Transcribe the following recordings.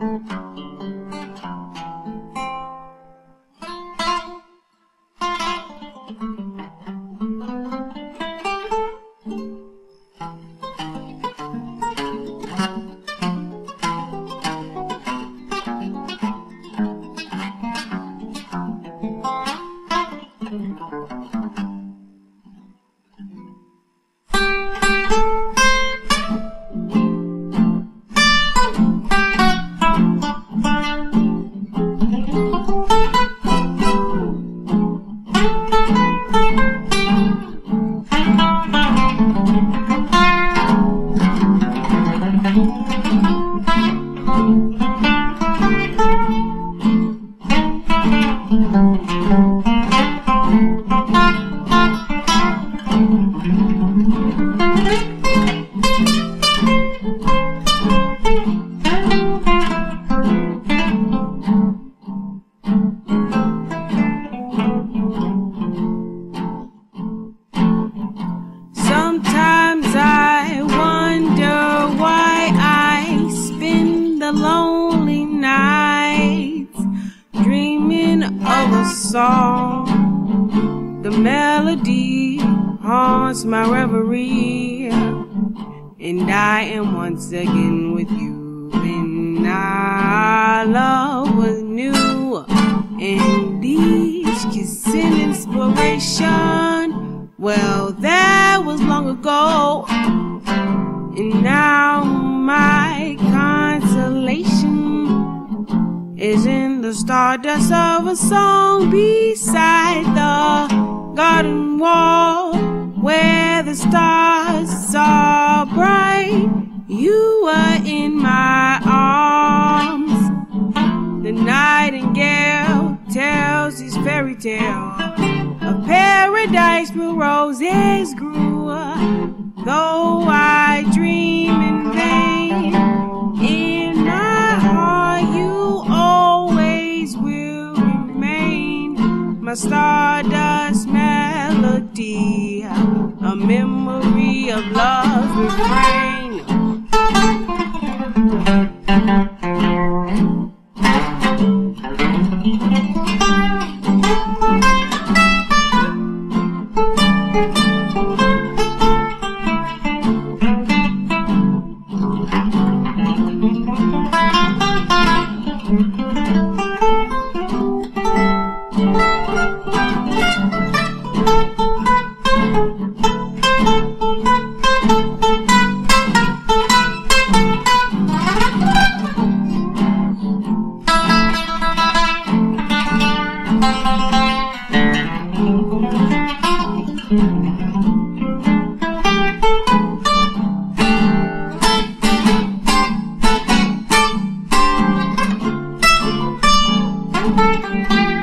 うん。Song. The melody haunts my reverie, and I am once again with you. And our love was new, and each kissing inspiration. Well, that was long ago, and now is in the stardust of a song beside the garden wall where the stars are bright. You were in my arms. The nightingale tells his fairy tale of paradise where roses grew. Though I My stardust melody, a memory of love refrain. Though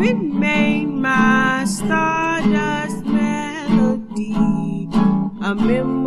remain my stardust melody, a memory